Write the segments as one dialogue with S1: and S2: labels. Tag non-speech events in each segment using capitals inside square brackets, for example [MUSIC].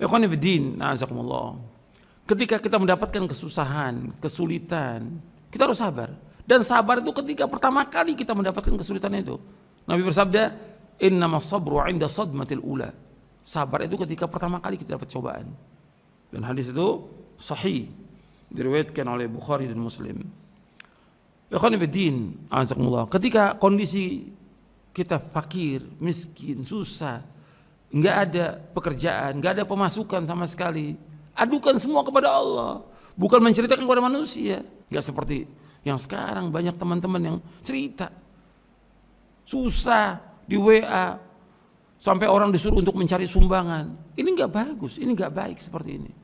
S1: Na'azakumullah. Ketika kita mendapatkan kesusahan, kesulitan, kita harus sabar. Dan sabar itu ketika pertama kali kita mendapatkan kesulitan itu. Nabi bersabda, "Innama sabru 'inda sadmatil ula." Sabar itu ketika pertama kali kita dapat cobaan. Dan hadis itu sahih diriwayatkan oleh Bukhari dan Muslim. Azakumullah. Ketika kondisi kita fakir, miskin, susah, nggak ada pekerjaan, nggak ada pemasukan sama sekali, adukan semua kepada Allah, bukan menceritakan kepada manusia. Nggak seperti yang sekarang banyak teman-teman yang cerita susah di WA sampai orang disuruh untuk mencari sumbangan. Ini nggak bagus, ini nggak baik seperti ini.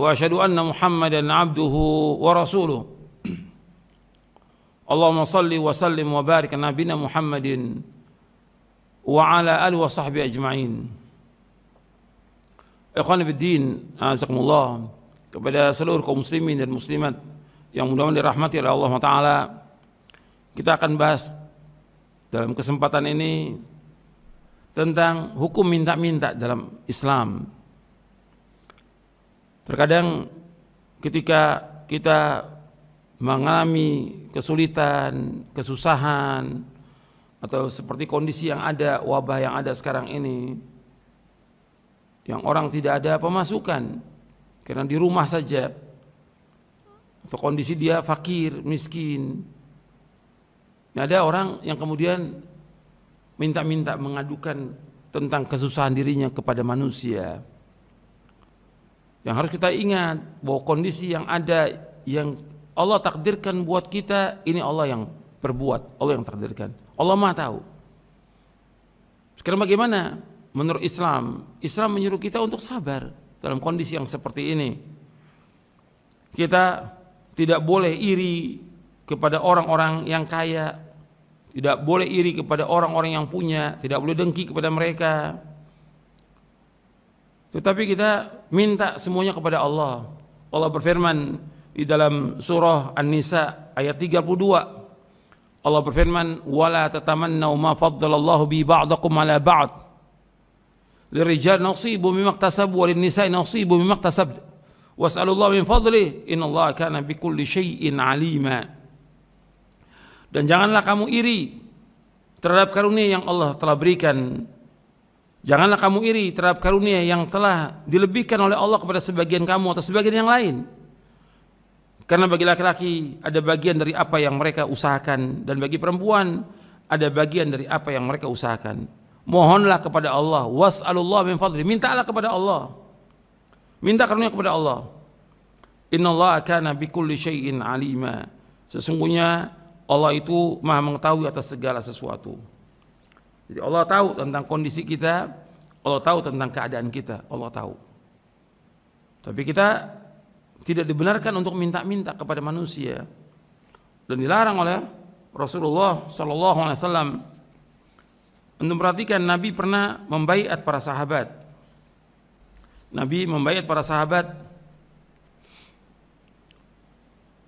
S1: واشهد ان محمدا عبده ورسوله اللهم صل وسلم وبارك على نبينا محمد wa ala alihi wa sahbihi ajma'in. Ikhwan Fiddin, azakumullah kepada seluruh kaum muslimin dan muslimat yang mudah-mudahan dirahmati oleh Allah Taala. Kita akan bahas dalam kesempatan ini tentang hukum minta-minta dalam Islam. Terkadang ketika kita mengalami kesulitan, kesusahan, atau seperti kondisi yang ada wabah yang ada sekarang ini yang orang tidak ada pemasukan karena di rumah saja atau kondisi dia fakir miskin. Nah, ada orang yang kemudian minta-minta mengadukan tentang kesusahan dirinya kepada manusia yang harus kita ingat bahwa kondisi yang ada yang Allah takdirkan buat kita ini Allah yang berbuat Allah yang takdirkan Allah Maha tahu. Sekarang bagaimana? Menurut Islam, Islam menyuruh kita untuk sabar dalam kondisi yang seperti ini. Kita tidak boleh iri kepada orang-orang yang kaya, tidak boleh iri kepada orang-orang yang punya, tidak boleh dengki kepada mereka. Tetapi kita minta semuanya kepada Allah. Allah berfirman di dalam surah An-Nisa ayat 32 Allah berfirman, "Wala tatamannau ma faddalallahu bi ba'dakum ala ba'd." Lirijal nasibu mimma iktasabu wa lin-nisa'i nasibu mimma iktasab. Was'alullah min fadlih, innallaha kana bikulli syai'in alima. Dan janganlah kamu iri terhadap karunia yang Allah telah berikan. Janganlah kamu iri terhadap karunia yang telah dilebihkan oleh Allah kepada sebagian kamu atau sebagian yang lain. Karena bagi laki-laki ada bagian dari apa yang mereka usahakan dan bagi perempuan ada bagian dari apa yang mereka usahakan. Mohonlah kepada Allah, was'alullah min fadli. Mintalah kepada Allah. Minta karunia kepada Allah. Innallaha kana bikulli syai'in alima. Sesungguhnya Allah itu Maha mengetahui atas segala sesuatu. Jadi Allah tahu tentang kondisi kita, Allah tahu tentang keadaan kita, Allah tahu. Tapi kita tidak dibenarkan untuk minta-minta kepada manusia dan dilarang oleh Rasulullah Shallallahu Alaihi Wasallam. Untuk perhatikan Nabi pernah membaiat para sahabat. Nabi membaiat para sahabat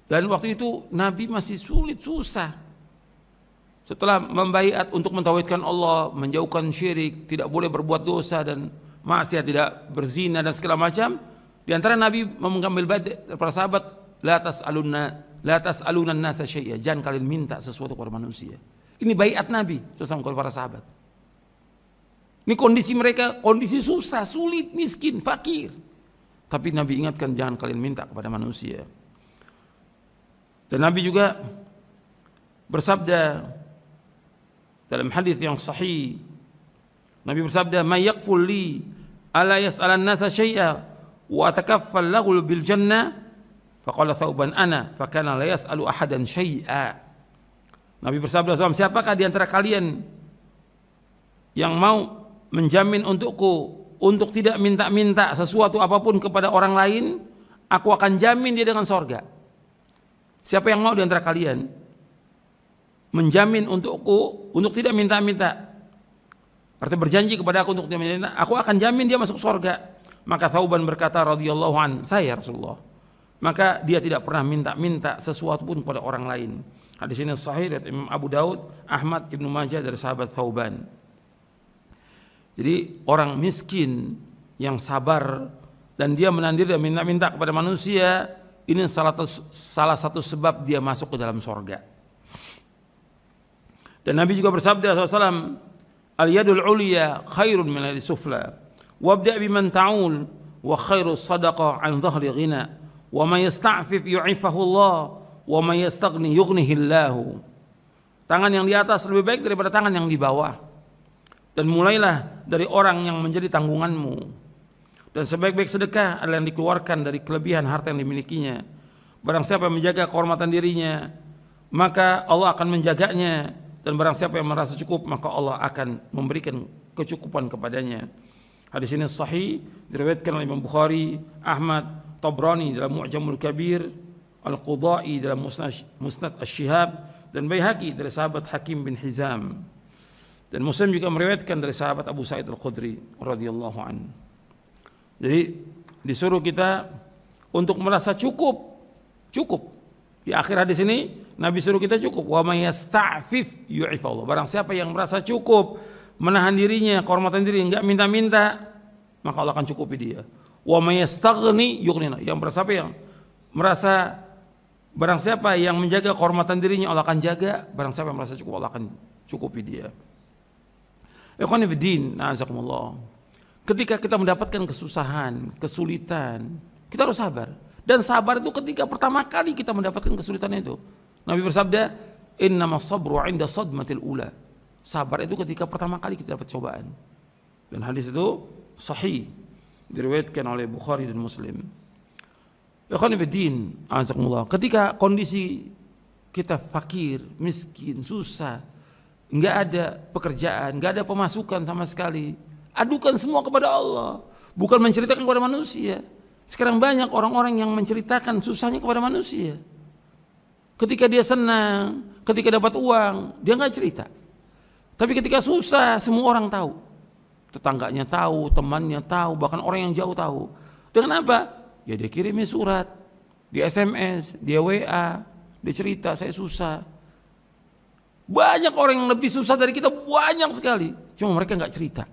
S1: dan waktu itu Nabi masih sulit susah. Setelah membaiat untuk mentauhidkan Allah, menjauhkan syirik, tidak boleh berbuat dosa dan maksiat, tidak berzina dan segala macam, di antara Nabi mengambil bait para sahabat, la tas'alunna la tas'alunan nasa syai'a. Jangan kalian minta sesuatu kepada manusia. Ini baiat Nabi sesama kepada para sahabat. Ini kondisi mereka kondisi susah, sulit, miskin, fakir. Tapi Nabi ingatkan jangan kalian minta kepada manusia. Dan Nabi juga bersabda dalam hadis yang sahih Nabi bersabda may yakful li ala yas'alan nasa syai'a wa atakaffal lahu bil jannah faqala thauban ana fakana la yas'alu ahadan syai'a Nabi bersabda SAW, siapakah di antara kalian yang mau menjamin untukku untuk tidak minta-minta sesuatu apa pun kepada orang lain, aku akan jamin dia dengan sorga. Siapa yang mau di antara kalian menjamin untukku untuk tidak minta-minta, artinya berjanji kepada aku untuk tidak minta, aku akan jamin dia masuk sorga. Maka Thauban berkata radhiyallahu an, saya Rasulullah. Maka dia tidak pernah minta-minta sesuatu pun kepada orang lain. Hadis ini sahih dari Imam Abu Daud, Ahmad, Ibnu Majah dari sahabat Thauban. Jadi orang miskin yang sabar dan dia menandir dan minta-minta kepada manusia ini salah satu, salah satu sebab dia masuk ke dalam sorga. Dan Nabi juga bersabda SAW, Al yadul ulia khairun min al sufla. Wabda biman ta'ul wa khairu sadaqah an dhahri ghina. Wa man yasta'fif yu'ifahu Allah wa may yastaghni yughnihillahu. Tangan yang di atas lebih baik daripada tangan yang di bawah. Dan mulailah dari orang yang menjadi tanggunganmu. Dan sebaik-baik sedekah adalah yang dikeluarkan dari kelebihan harta yang dimilikinya. Barang siapa yang menjaga kehormatan dirinya, maka Allah akan menjaganya. Dan barang siapa yang merasa cukup, maka Allah akan memberikan kecukupan kepadanya. Hadis ini sahih diriwayatkan oleh Imam Bukhari, Ahmad, Tabrani dalam Mu'jamul Kabir, Al-Qudai dalam Musnad, Musnad Ash-Shihab dan Baihaqi dari sahabat Hakim bin Hizam. Dan Muslim juga meriwayatkan dari sahabat Abu Sa'id Al-Khudri radhiyallahu an. Jadi disuruh kita untuk merasa cukup. Cukup. Di akhir hadis ini Nabi suruh kita cukup. Wa may yasta'fif yu'ifallah. Barang siapa yang merasa cukup menahan dirinya, kehormatan diri, enggak minta-minta, maka Allah akan cukupi dia. Wa may yastaghni yughnina. Yang merasa apa yang merasa Barang siapa yang menjaga kehormatan dirinya Allah akan jaga. Barang siapa yang merasa cukup Allah akan cukupi dia. Ikhwanifidin, na'azakumullah. Ketika kita mendapatkan kesusahan, kesulitan, kita harus sabar. Dan sabar itu ketika pertama kali kita mendapatkan kesulitan itu. Nabi bersabda, Innama sabru inda sadmatil ula. Sabar itu ketika pertama kali kita dapat cobaan. Dan hadis itu sahih. Diriwayatkan oleh Bukhari dan Muslim. Ikhwanifiddin, azakumullah. Ketika kondisi kita fakir, miskin, susah, nggak ada pekerjaan, nggak ada pemasukan sama sekali, adukan semua kepada Allah, bukan menceritakan kepada manusia. Sekarang banyak orang-orang yang menceritakan susahnya kepada manusia. Ketika dia senang, ketika dapat uang, dia nggak cerita. Tapi ketika susah, semua orang tahu. Tetangganya tahu, temannya tahu, bahkan orang yang jauh tahu. Dengan apa? Ya dia kirimi surat, di SMS, dia WA, dia cerita saya susah. Banyak orang yang lebih susah dari kita banyak sekali. Cuma mereka nggak cerita.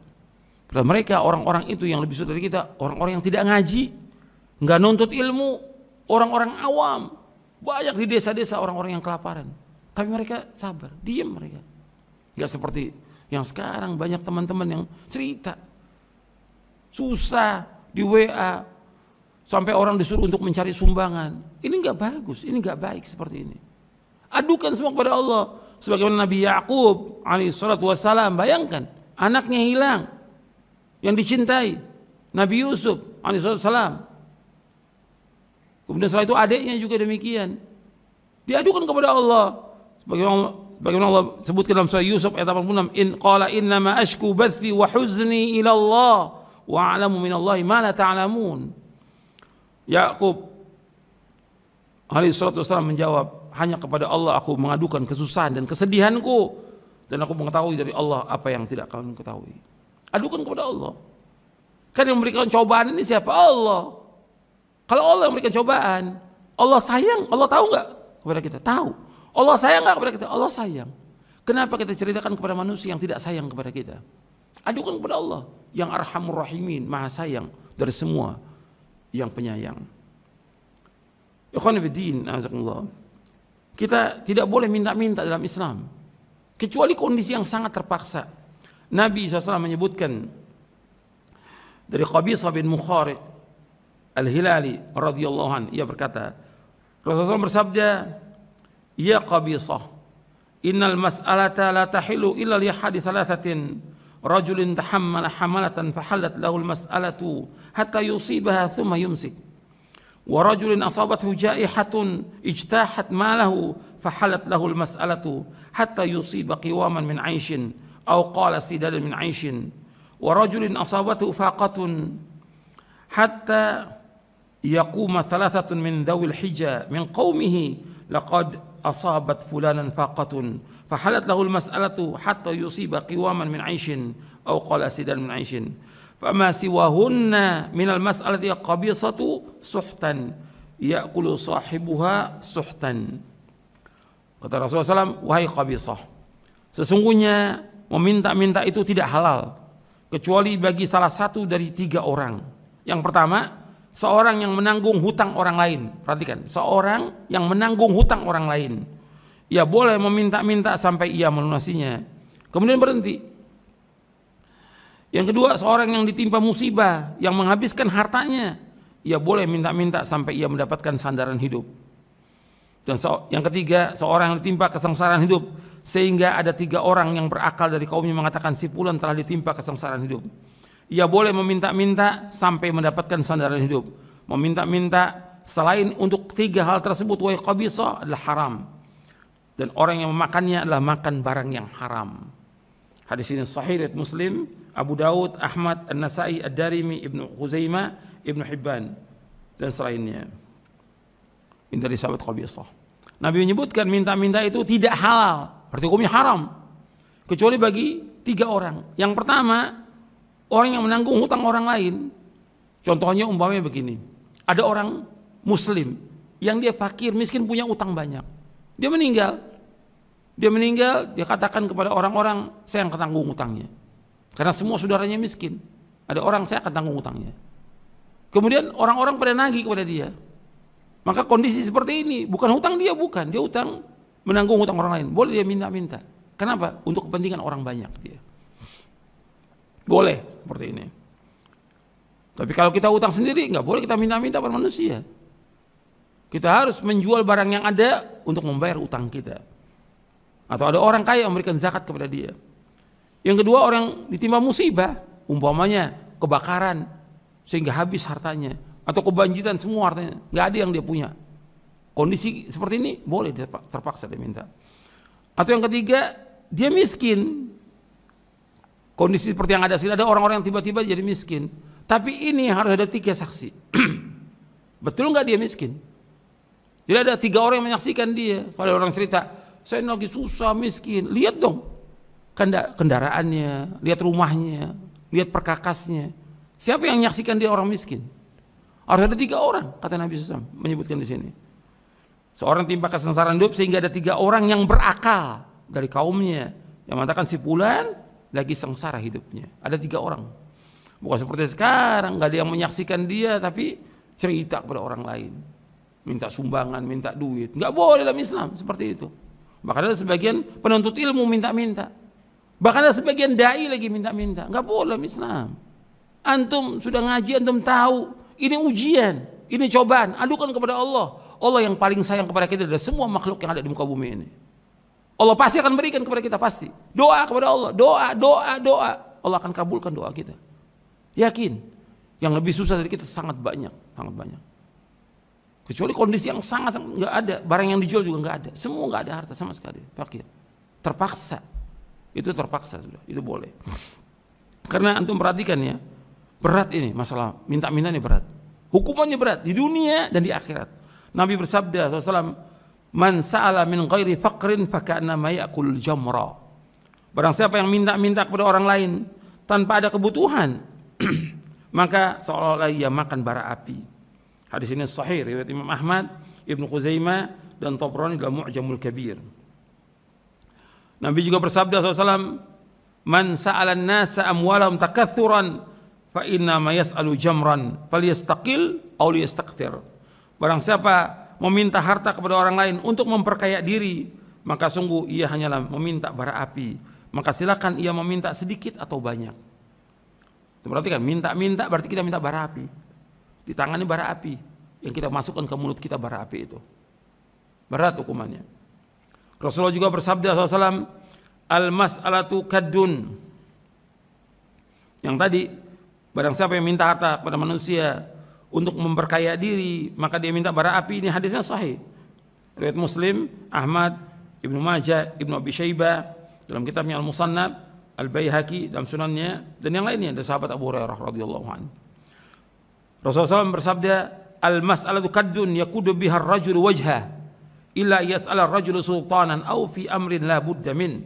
S1: Padahal mereka orang-orang itu yang lebih susah dari kita, orang-orang yang tidak ngaji, nggak nuntut ilmu, orang-orang awam. Banyak di desa-desa orang-orang yang kelaparan. Tapi mereka sabar, diam mereka. Nggak seperti yang sekarang banyak teman-teman yang cerita. Susah di WA, Sampai orang disuruh untuk mencari sumbangan. Ini nggak bagus, ini nggak baik seperti ini. Adukan semua kepada Allah. Sebagaimana Nabi Yakub alaihissalatu wassalam. Bayangkan, anaknya hilang. Yang dicintai. Nabi Yusuf alaihissalatu wassalam. Kemudian setelah itu adiknya juga demikian. Diadukan kepada Allah. Bagaimana Allah sebutkan dalam surah Yusuf ayat 86 in qala inna ma ashku bathi wa huzni ila Allah wa a'lamu min Allah ma la ta'lamun Yakub alaihi salatu wasallam menjawab, hanya kepada Allah aku mengadukan kesusahan dan kesedihanku dan aku mengetahui dari Allah apa yang tidak kalian ketahui. Adukan kepada Allah. Kan yang memberikan cobaan ini siapa? Allah. Kalau Allah yang memberikan cobaan, Allah sayang, Allah tahu nggak kepada kita? Tahu. Allah sayang nggak kepada kita? Allah sayang. Kenapa kita ceritakan kepada manusia yang tidak sayang kepada kita? Adukan kepada Allah yang arhamur rahimin, maha sayang dari semua yang penyayang. Kita tidak boleh minta-minta dalam Islam. Kecuali kondisi yang sangat terpaksa. Nabi SAW menyebutkan dari Qabisa bin Mukhariq Al-Hilali radhiyallahu an ia berkata Rasulullah bersabda Ya Qabisa innal mas'alata la tahilu illa li hadis thalathatin rajulin tahammala hamalatan fahallat lahu al-mas'alatu hatta yusibaha thumma yumsik wa rajulin asabathu ja'ihatun ijtahat malahu fahalat lahul mas'alatu hatta yusiba qiwaman min 'aishin aw qala sidadan min 'aishin wa rajulin asabatu faqatun hatta yaquma thalathatun min dhawil hija min qaumihi laqad asabat fulanan faqatun fahalat lahul mas'alatu hatta yusiba qiwaman min 'aishin aw qala sidadan min 'aishin fama siwahunna minal mas'alati qabisatu suhtan ya'kulu sahibuha suhtan kata Rasulullah SAW wahai qabisah sesungguhnya meminta-minta itu tidak halal kecuali bagi salah satu dari tiga orang. Yang pertama seorang yang menanggung hutang orang lain perhatikan seorang yang menanggung hutang orang lain ia boleh meminta-minta sampai ia melunasinya kemudian berhenti yang kedua, seorang yang ditimpa musibah, yang menghabiskan hartanya, ia boleh minta-minta sampai ia mendapatkan sandaran hidup. Dan yang ketiga, seorang yang ditimpa kesengsaraan hidup, sehingga ada tiga orang yang berakal dari kaumnya mengatakan si pulan telah ditimpa kesengsaraan hidup. Ia boleh meminta-minta sampai mendapatkan sandaran hidup. Meminta-minta selain untuk tiga hal tersebut wa qabisa adalah haram. Dan orang yang memakannya adalah makan barang yang haram. Hadis ini sahih Muslim Abu Daud, Ahmad, An-Nasai, Ad-Darimi, Ibnu Huzaimah, Ibnu Hibban dan selainnya. Ini dari sahabat Qabisah. Nabi menyebutkan minta-minta itu tidak halal, berarti hukumnya haram. Kecuali bagi tiga orang. Yang pertama, orang yang menanggung hutang orang lain. Contohnya umpamanya begini. Ada orang muslim yang dia fakir, miskin punya utang banyak. Dia meninggal. Dia meninggal, dia katakan kepada orang-orang, saya yang ketanggung utangnya. Karena semua saudaranya miskin. Ada orang saya akan tanggung utangnya. Kemudian orang-orang pada nagih kepada dia. Maka kondisi seperti ini bukan hutang dia bukan, dia hutang menanggung hutang orang lain. Boleh dia minta-minta. Kenapa? Untuk kepentingan orang banyak dia. Boleh seperti ini. Tapi kalau kita hutang sendiri nggak boleh kita minta-minta pada manusia. Kita harus menjual barang yang ada untuk membayar utang kita. Atau ada orang kaya memberikan zakat kepada dia. Yang kedua orang ditimpa musibah, umpamanya kebakaran sehingga habis hartanya atau kebanjiran semua hartanya, nggak ada yang dia punya. Kondisi seperti ini boleh terpaksa dia minta. Atau yang ketiga, dia miskin. Kondisi seperti yang ada sini ada orang-orang yang tiba-tiba jadi miskin. Tapi ini harus ada tiga saksi. [CLEARS THROAT] Betul nggak dia miskin? Jadi ada tiga orang yang menyaksikan dia. Kalau orang cerita, saya lagi susah miskin. Lihat dong, kendaraannya, lihat rumahnya, lihat perkakasnya. Siapa yang menyaksikan dia orang miskin? Harus ada tiga orang, kata Nabi SAW menyebutkan di sini. Seorang timpa kesengsaraan hidup sehingga ada tiga orang yang berakal dari kaumnya yang mengatakan si pulan lagi sengsara hidupnya. Ada tiga orang. Bukan seperti sekarang, nggak ada yang menyaksikan dia tapi cerita kepada orang lain. Minta sumbangan, minta duit. Nggak boleh dalam Islam seperti itu. Bahkan ada sebagian penuntut ilmu minta-minta. Bahkan ada sebagian dai lagi minta-minta. Enggak boleh Islam. Antum sudah ngaji, antum tahu. Ini ujian, ini cobaan. Adukan kepada Allah. Allah yang paling sayang kepada kita dari semua makhluk yang ada di muka bumi ini. Allah pasti akan berikan kepada kita pasti. Doa kepada Allah, doa, doa, doa. Allah akan kabulkan doa kita. Yakin. Yang lebih susah dari kita sangat banyak, sangat banyak. Kecuali kondisi yang sangat nggak ada, barang yang dijual juga nggak ada, semua nggak ada harta sama sekali, fakir, terpaksa itu terpaksa sudah, itu boleh. Karena antum perhatikan ya, berat ini masalah minta-minta ini berat. Hukumannya berat di dunia dan di akhirat. Nabi bersabda SAW, Man sa'ala min ghairi faqrin faka'na mayakul jamra. Barang siapa yang minta-minta kepada orang lain tanpa ada kebutuhan, [CLEARS THROAT] maka seolah-olah ia makan bara api. Hadis ini sahih riwayat Imam Ahmad, Ibnu Khuzaimah dan Tabrani dalam Mu'jamul Kabir. Nabi juga bersabda SAW, Man sa'alan nasa amwalahum takathuran fa inna ma yas'alu jamran falyastaqil aw liyastakthir. Barang siapa meminta harta kepada orang lain untuk memperkaya diri, maka sungguh ia hanyalah meminta bara api. Maka silakan ia meminta sedikit atau banyak. Itu berarti kan minta-minta berarti kita minta bara api. Di tangannya bara api yang kita masukkan ke mulut kita bara api itu. Berat hukumannya. Rasulullah juga bersabda SAW, Al-mas'alatu kaddun. Yang tadi, barang siapa yang minta harta pada manusia untuk memperkaya diri, maka dia minta bara api, ini hadisnya sahih. Riwayat Muslim, Ahmad, Ibnu Majah, Ibnu Abi Syaibah dalam kitabnya Al-Musannaf, Al-Baihaqi dalam sunannya dan yang lainnya dari sahabat Abu Hurairah radhiyallahu anhu. Rasulullah SAW bersabda, "Al-mas'alatu kaddun yakudu biha ar-rajul wajha illa yas'ala ar-rajul sultanan aw fi amrin la budda min."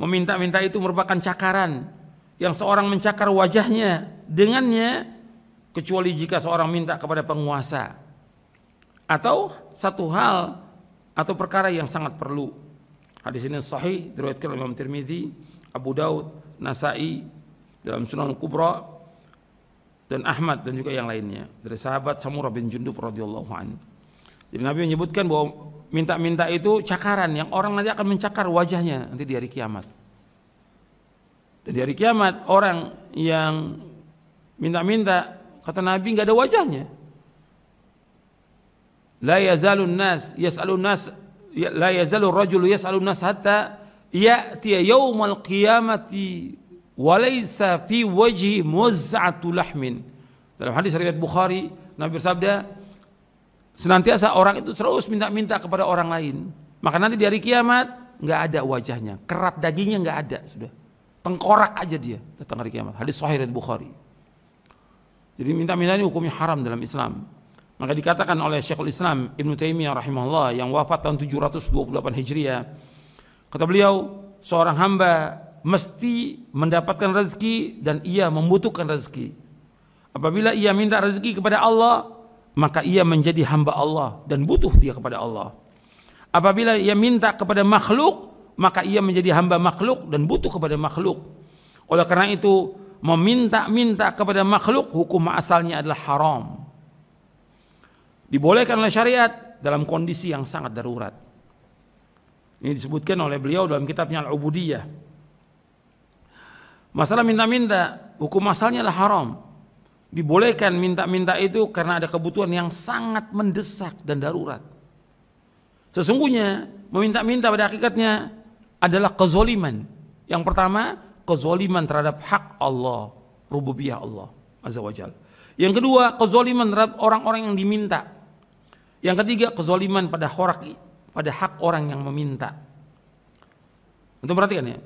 S1: Meminta-minta itu merupakan cakaran yang seorang mencakar wajahnya dengannya kecuali jika seorang minta kepada penguasa atau satu hal atau perkara yang sangat perlu. Hadis ini sahih diriwayatkan oleh Imam Tirmizi, Abu Daud, Nasai dalam Sunan Kubra dan Ahmad dan juga yang lainnya dari sahabat Samurah bin Jundub radhiyallahu an. Jadi Nabi menyebutkan bahwa minta-minta itu cakaran yang orang nanti akan mencakar wajahnya nanti di hari kiamat. Dan di hari kiamat orang yang minta-minta kata Nabi nggak ada wajahnya. La yazalun nas yas'alun nas la yazalu rajulu yas'alun nas hatta ya'ti yaumal qiyamati wa laysa fi wajhi muzza'atu lahmin. Dalam hadis riwayat Bukhari Nabi bersabda senantiasa orang itu terus minta-minta kepada orang lain. Maka nanti di hari kiamat nggak ada wajahnya, kerat dagingnya nggak ada sudah. Tengkorak aja dia datang hari kiamat. Hadis sahih dari Bukhari. Jadi minta-minta ini hukumnya haram dalam Islam. Maka dikatakan oleh Syekhul Islam Ibn Taimiyah rahimahullah yang wafat tahun 728 Hijriah. Kata beliau, seorang hamba mesti mendapatkan rezeki dan ia membutuhkan rezeki. Apabila ia minta rezeki kepada Allah, maka ia menjadi hamba Allah dan butuh dia kepada Allah. Apabila ia minta kepada makhluk, maka ia menjadi hamba makhluk dan butuh kepada makhluk. Oleh karena itu, meminta-minta kepada makhluk hukum asalnya adalah haram. Dibolehkan oleh syariat dalam kondisi yang sangat darurat. Ini disebutkan oleh beliau dalam kitabnya Al-Ubudiyah. Masalah minta-minta, hukum asalnya adalah haram. Dibolehkan minta-minta itu karena ada kebutuhan yang sangat mendesak dan darurat. Sesungguhnya meminta-minta pada hakikatnya adalah kezoliman. Yang pertama, kezoliman terhadap hak Allah, rububiyah Allah Azza wa Jal. Yang kedua, kezoliman terhadap orang-orang yang diminta. Yang ketiga, kezoliman pada horak, pada hak orang yang meminta. Untuk perhatikan ya,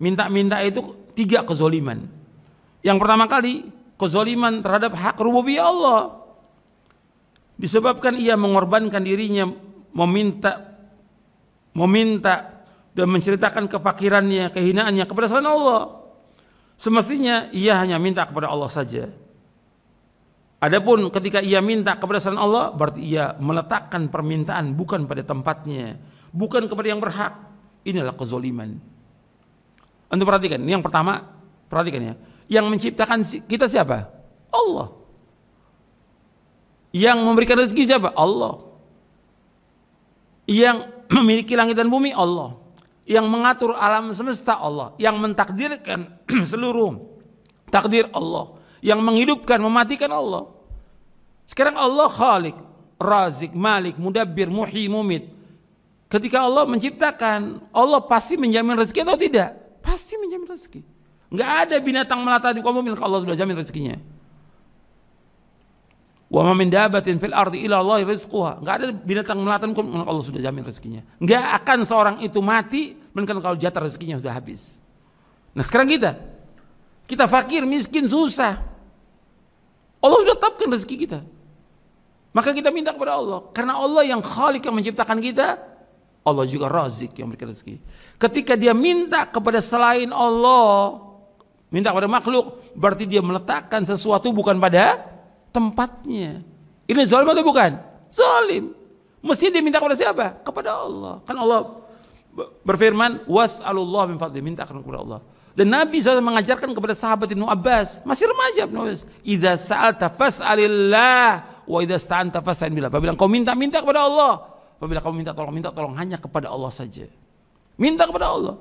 S1: minta-minta itu tiga kezoliman. Yang pertama kali, kezoliman terhadap hak rububiyah Allah. Disebabkan ia mengorbankan dirinya meminta meminta dan menceritakan kefakirannya, kehinaannya kepada selain Allah. Semestinya ia hanya minta kepada Allah saja. Adapun ketika ia minta kepada selain Allah, berarti ia meletakkan permintaan bukan pada tempatnya, bukan kepada yang berhak. Inilah kezoliman. Untuk perhatikan, yang pertama, perhatikan ya. Yang menciptakan kita siapa? Allah. Yang memberikan rezeki siapa? Allah. Yang [CLEARS THROAT] memiliki langit dan bumi Allah yang mengatur alam semesta Allah, yang mentakdirkan [CLEARS THROAT] seluruh takdir Allah, yang menghidupkan, mematikan Allah. Sekarang Allah Khalik, Razik, Malik, Mudabbir, Muhyi, Mumit. Ketika Allah menciptakan, Allah pasti menjamin rezeki atau tidak? Pasti menjamin rezeki. Enggak ada binatang melata di kaum Allah sudah jamin rezekinya. Wa ma min dabatin fil ardi illa Allah rizquha. Enggak ada binatang melatan pun Allah sudah jamin rezekinya. Enggak akan seorang itu mati melainkan kalau jatah rezekinya sudah habis. Nah, sekarang kita kita fakir, miskin, susah. Allah sudah tetapkan rezeki kita. Maka kita minta kepada Allah. Karena Allah yang khalik yang menciptakan kita, Allah juga razik yang memberikan rezeki. Ketika dia minta kepada selain Allah, minta kepada makhluk, berarti dia meletakkan sesuatu bukan pada tempatnya. Ini zalim atau bukan? Zalim. Mesti diminta kepada siapa? Kepada Allah. Kan Allah berfirman, "Was'alullah min fadli." Minta kepada Allah. Dan Nabi SAW mengajarkan kepada sahabat Ibnu Abbas, masih remaja Ibnu Abbas, "Idza sa'alta fas'alillah wa idza sta'anta fas'al billah." Apabila kau minta-minta kepada Allah, apabila kau minta tolong, minta tolong hanya kepada Allah saja. Minta kepada Allah.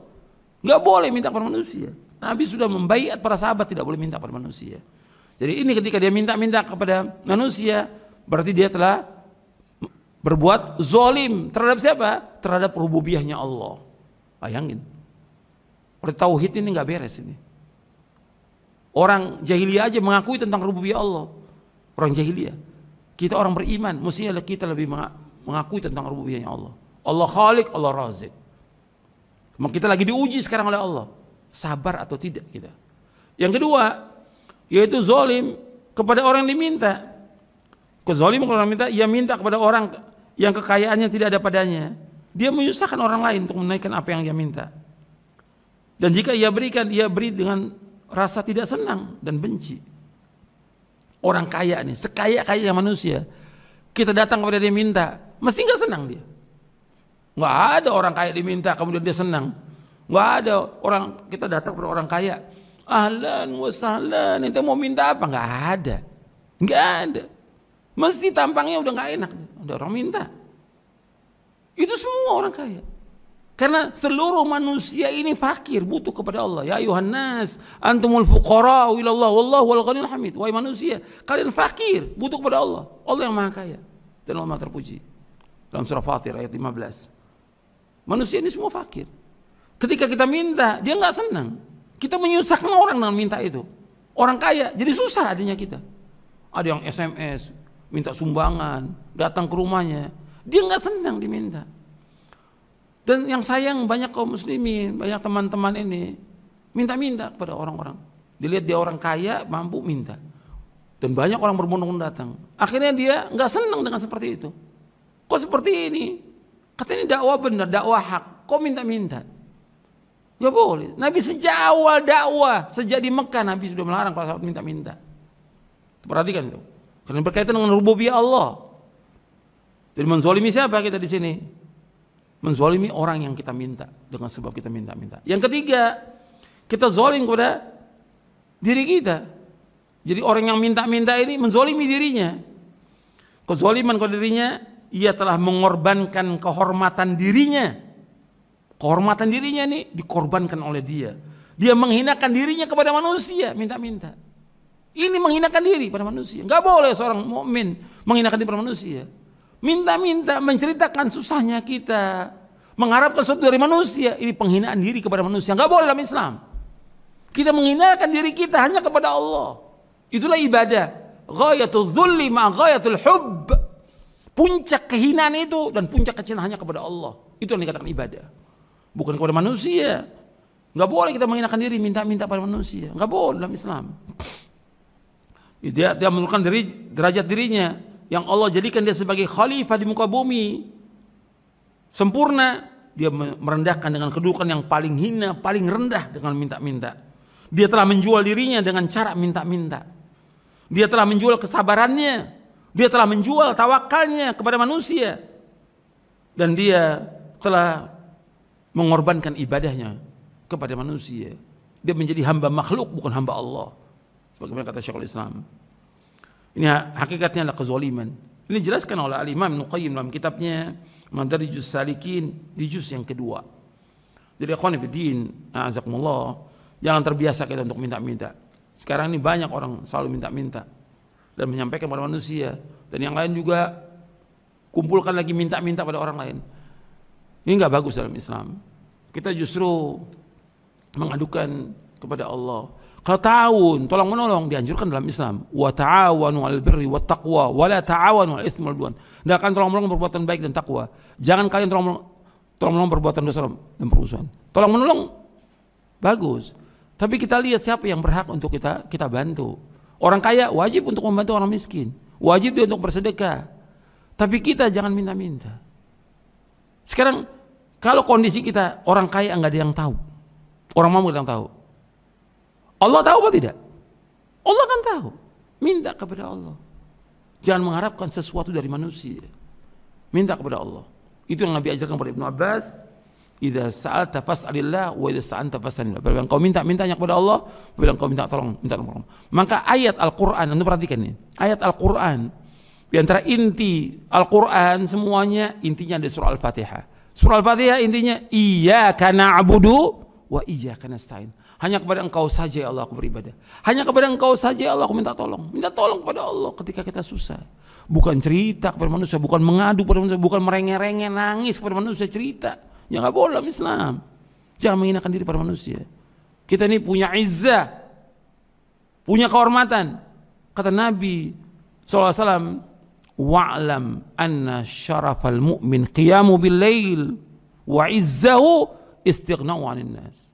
S1: Enggak boleh minta kepada manusia. Nabi sudah membaiat para sahabat tidak boleh minta kepada manusia. Jadi ini ketika dia minta-minta kepada manusia, berarti dia telah berbuat zolim terhadap siapa? Terhadap rububiyahnya Allah. Bayangin. Berarti tauhid ini nggak beres ini. Orang jahiliyah aja mengakui tentang rububiyah Allah. Orang jahiliyah. Kita orang beriman, mestinya kita lebih mengakui tentang rububiyahnya Allah. Allah Khalik, Allah Razik. Kita lagi diuji sekarang oleh Allah. Sabar atau tidak kita. Yang kedua, yaitu zolim kepada orang yang diminta. Kezoliman kepada orang minta, ia minta kepada orang yang kekayaannya tidak ada padanya. Dia menyusahkan orang lain untuk menaikkan apa yang dia minta. Dan jika ia berikan, ia beri dengan rasa tidak senang dan benci. Orang kaya nih, sekaya-kaya manusia, kita datang kepada dia minta, mesti nggak senang dia. Nggak ada orang kaya diminta kemudian dia senang. Nggak ada orang kita datang kepada orang kaya, ahlan wa sahlan, mau minta apa? Nggak ada, nggak ada. Mesti tampangnya udah nggak enak, udah orang minta. Itu semua orang kaya. Karena seluruh manusia ini fakir, butuh kepada Allah. Ya ayuhan nas, antumul fuqara ila Allah wallahu wal ghaniyul hamid. Wahai manusia, kalian fakir, butuh kepada Allah. Allah yang Maha Kaya dan Allah Maha Terpuji. Dalam surah Fatir ayat 15. Manusia ini semua fakir. Ketika kita minta, dia nggak senang. Kita menyusahkan orang dengan minta itu. Orang kaya, jadi susah adanya kita. Ada yang SMS, minta sumbangan, datang ke rumahnya. Dia nggak senang diminta. Dan yang sayang banyak kaum muslimin, banyak teman-teman ini minta-minta kepada orang-orang. Dilihat dia orang kaya, mampu minta. Dan banyak orang berbondong-bondong datang. Akhirnya dia nggak senang dengan seperti itu. Kok seperti ini? Katanya dakwah benar, dakwah hak. Kok minta-minta? Ya boleh. Nabi sejak awal dakwah, sejak di Mekah Nabi sudah melarang para sahabat minta-minta. Perhatikan itu. Karena berkaitan dengan rububiyah Allah. Jadi menzolimi siapa kita di sini? Menzolimi orang yang kita minta dengan sebab kita minta-minta. Yang ketiga, kita zolim kepada diri kita. Jadi orang yang minta-minta ini menzolimi dirinya. Kezoliman kepada dirinya, ia telah mengorbankan kehormatan dirinya. Kehormatan dirinya ini dikorbankan oleh dia. Dia menghinakan dirinya kepada manusia, minta-minta. Ini menghinakan diri pada manusia. Gak boleh seorang mukmin menghinakan diri pada manusia minta-minta menceritakan susahnya kita, mengharapkan sesuatu dari manusia, ini penghinaan diri kepada manusia. Enggak boleh dalam Islam. Kita menghinakan diri kita hanya kepada Allah. Itulah ibadah. Ghayatul dhulli ma ghayatul hubb. Puncak kehinaan itu dan puncak kecintaan hanya kepada Allah. Itu yang dikatakan ibadah. Bukan kepada manusia. Enggak boleh kita menghinakan diri minta-minta pada manusia. Enggak boleh dalam Islam. Dia dia menurunkan diri derajat dirinya. Yang Allah jadikan dia sebagai khalifah di muka bumi. Sempurna. Dia merendahkan dengan kedudukan yang paling hina paling rendah dengan minta-minta. Dia telah menjual dirinya dengan cara minta-minta. Dia telah menjual kesabarannya. Dia telah menjual tawakalnya kepada manusia. Dan dia telah mengorbankan ibadahnya kepada manusia. Dia menjadi hamba makhluk bukan hamba Allah sebagaimana kata Syekhul Islam ini hakikatnya adalah kezoliman. Ini dijelaskan oleh Al-Imam Nuqayyim dalam kitabnya Madarijus Salikin di juz yang kedua. Jadi akhwan fiddin, azakumullah, jangan terbiasa kita untuk minta-minta. Sekarang ini banyak orang selalu minta-minta dan menyampaikan kepada manusia dan yang lain juga kumpulkan lagi minta-minta pada orang lain. Ini nggak bagus dalam Islam. Kita justru mengadukan kepada Allah kalau tahun tolong menolong dianjurkan dalam Islam. Wa ta'awanu 'alal birri wat taqwa wa la ta'awanu 'alal itsmi wal 'udwan. Hendakkan tolong menolong perbuatan baik dan takwa. Jangan kalian tolong menolong, tolong menolong perbuatan dosa dan permusuhan. Tolong menolong bagus. Tapi kita lihat siapa yang berhak untuk kita kita bantu. Orang kaya wajib untuk membantu orang miskin. Wajib dia untuk bersedekah. Tapi kita jangan minta-minta. Sekarang kalau kondisi kita orang kaya enggak ada yang tahu. Orang mampu yang tahu Allah tahu apa tidak? Allah kan tahu. Minta kepada Allah. Jangan mengharapkan sesuatu dari manusia. Minta kepada Allah. Itu yang Nabi ajarkan kepada Ibnu Abbas. Idza sa'alta fas'alillah wa idza sa'anta fas'alillah. Bila engkau minta, mintanya kepada Allah. Bila engkau minta tolong, minta tolong. Maka ayat Al-Qur'an, Anda perhatikan ini. Ayat Al-Qur'an di antara inti Al-Qur'an semuanya intinya ada surah Al-Fatihah. Surah Al-Fatihah intinya iyyaka na'budu wa iyyaka nasta'in. Hanya kepada engkau saja ya Allah aku beribadah. Hanya kepada engkau saja ya Allah aku minta tolong. Minta tolong kepada Allah ketika kita susah. Bukan cerita kepada manusia, bukan mengadu kepada manusia, bukan merengek-rengek nangis kepada manusia cerita. Ya nggak boleh Islam. Jangan menghinakan diri pada manusia. Kita ini punya izzah, punya kehormatan. Kata Nabi SAW, wa'lam anna syarafal mu'min qiyamu bil lail wa izzahu istighna'u 'anil nas.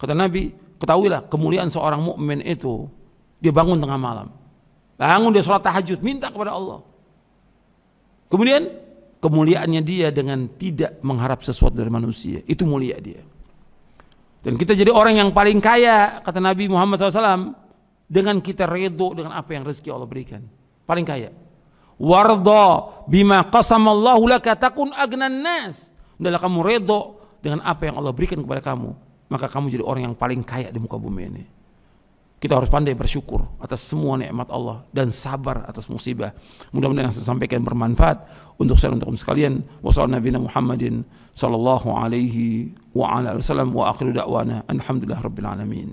S1: Kata Nabi, ketahuilah kemuliaan seorang mukmin itu dia bangun tengah malam. Bangun dia sholat tahajud, minta kepada Allah. Kemudian kemuliaannya dia dengan tidak mengharap sesuatu dari manusia. Itu mulia dia. Dan kita jadi orang yang paling kaya, kata Nabi Muhammad SAW, dengan kita redo dengan apa yang rezeki Allah berikan. Paling kaya. Warda bima qasamallahu laka takun agnan nas. Adalah kamu redo dengan apa yang Allah berikan kepada kamu. Maka kamu jadi orang yang paling kaya di muka bumi ini. Kita harus pandai bersyukur atas semua nikmat Allah dan sabar atas musibah. Mudah-mudahan yang saya sampaikan bermanfaat untuk saya untuk sekalian. Wassalamualaikum Muhammadin sallallahu alaihi wa ala wasallam wa akhiru da'wana alhamdulillah rabbil alamin.